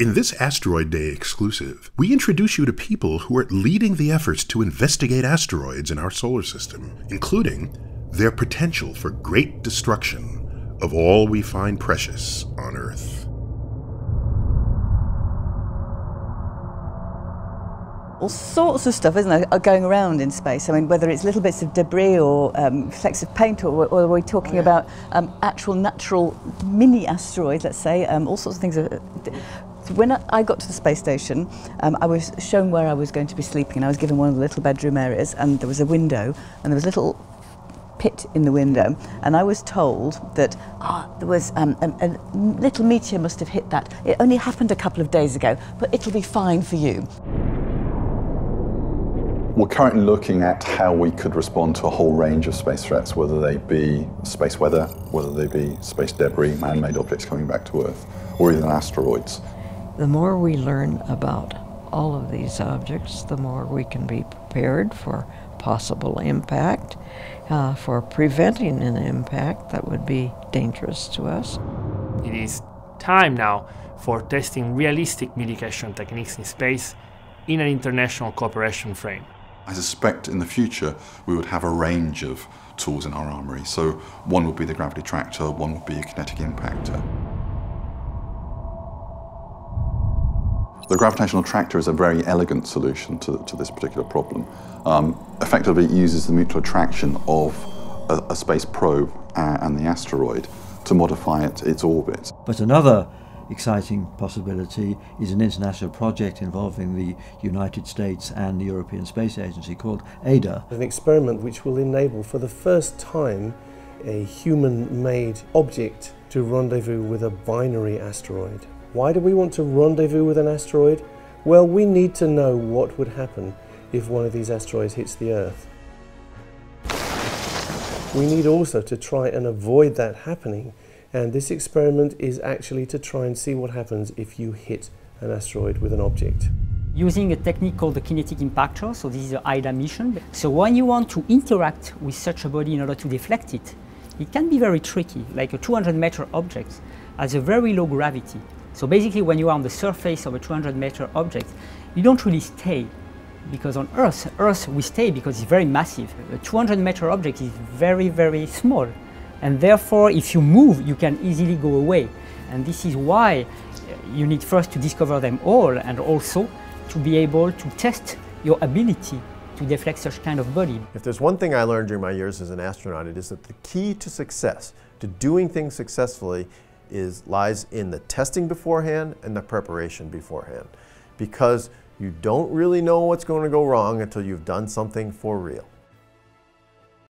In this Asteroid Day exclusive, we introduce you to people who are leading the efforts to investigate asteroids in our solar system, including their potential for great destruction of all we find precious on Earth. All sorts of stuff, isn't there, going around in space. I mean, whether it's little bits of debris or um, flecks of paint, or, or are we talking oh, yeah. about um, actual natural mini asteroids, let's say, um, all sorts of things. When I got to the space station, um, I was shown where I was going to be sleeping, and I was given one of the little bedroom areas, and there was a window, and there was a little pit in the window, and I was told that oh, there was um, a, a little meteor must have hit that. It only happened a couple of days ago, but it'll be fine for you. We're currently looking at how we could respond to a whole range of space threats, whether they be space weather, whether they be space debris, man-made objects coming back to Earth, or even asteroids. The more we learn about all of these objects, the more we can be prepared for possible impact, uh, for preventing an impact that would be dangerous to us. It is time now for testing realistic mitigation techniques in space in an international cooperation frame. I suspect in the future we would have a range of tools in our armory. So one would be the gravity tractor, one would be a kinetic impactor. The gravitational tractor is a very elegant solution to, to this particular problem. Um, effectively, it uses the mutual attraction of a, a space probe and the asteroid to modify it, its orbit. But another exciting possibility is an international project involving the United States and the European Space Agency called AIDA. An experiment which will enable for the first time a human-made object to rendezvous with a binary asteroid. Why do we want to rendezvous with an asteroid? Well, we need to know what would happen if one of these asteroids hits the Earth. We need also to try and avoid that happening and this experiment is actually to try and see what happens if you hit an asteroid with an object. Using a technique called the kinetic impactor, so this is an AIDA mission. So when you want to interact with such a body in order to deflect it, it can be very tricky, like a 200 meter object has a very low gravity. So basically when you are on the surface of a 200 meter object, you don't really stay because on Earth, Earth we stay because it's very massive. A 200 meter object is very, very small and therefore if you move you can easily go away and this is why uh, you need first to discover them all and also to be able to test your ability to deflect such kind of body. If there's one thing I learned during my years as an astronaut, it is that the key to success, to doing things successfully, is lies in the testing beforehand and the preparation beforehand. Because you don't really know what's going to go wrong until you've done something for real.